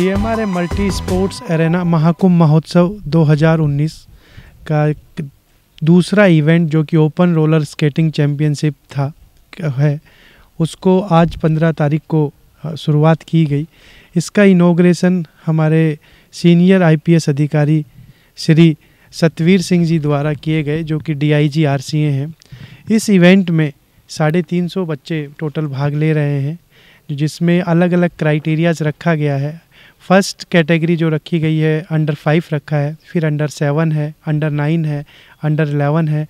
DMR multi sports arena Mahakumbh Mahotsav 2019 का दूसरा event जो कि ओपन रोलर स्केटिंग चैम्पियनशिप था, है, उसको आज 15 तारीख को शुरुआत की गई। इसका इनोग्रेशन हमारे सीनियर आईपीएस अधिकारी श्री सतवीर सिंह जी द्वारा किए गए, जो कि डीआईजी आरसीए हैं। इस इवेंट में साढ़े तीन सौ बच्चे टोटल भाग ले रहे हैं, जिसमें अलग अलग क्राइटेरियाज रखा गया है। फ़र्स्ट कैटेगरी जो रखी गई है अंडर फाइव रखा है, फिर अंडर सेवन है अंडर नाइन है अंडर एलेवन है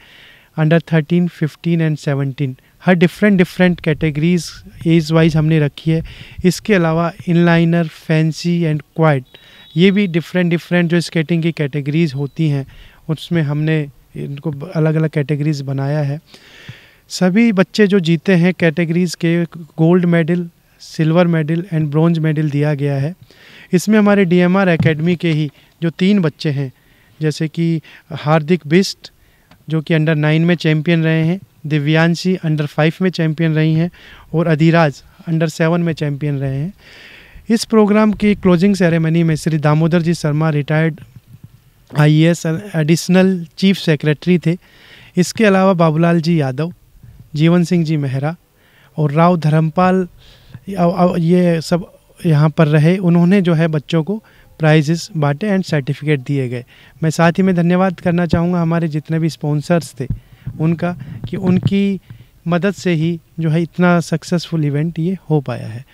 under thirteen fifteen and seventeen her different different categories age wise हमने रखी है। इसके अलावा इनलाइनर फैंसी एंड क्वाइट ये भी डिफरेंट डिफरेंट जो स्केटिंग की कैटेगरीज होती हैं, उसमें हमने इनको अलग अलग कैटेगरीज बनाया है। सभी बच्चे जो जीते हैं कैटेगरीज के gold medal silver medal and bronze medal दिया गया है। इसमें हमारे डीएमआर एकेडमी के ही जो तीन बच्चे हैं, जैसे कि हार्दिक बिस्ट जो कि अंडर नाइन में चैम्पियन रहे हैं, दिव्यांशी अंडर फाइव में चैम्पियन रही हैं, और अधिराज अंडर सेवन में चैम्पियन रहे हैं। इस प्रोग्राम की क्लोजिंग सेरेमनी में Shri Damodar ji Sharma retired IAS additional chief secretary थे। इसके अलावा बाबूलाल जी यादव, जीवन सिंह जी मेहरा, और राव धर्मपाल ये सब यहाँ पर रहे, उन्होंने जो है बच्चों को प्राइजेस बांटे एंड सर्टिफिकेट दिए गए। मैं साथ ही में धन्यवाद करना चाहूँगा हमारे जितने भी स्पॉन्सर्स थे, उनका, कि उनकी मदद से ही जो है इतना सक्सेसफुल इवेंट ये हो पाया है।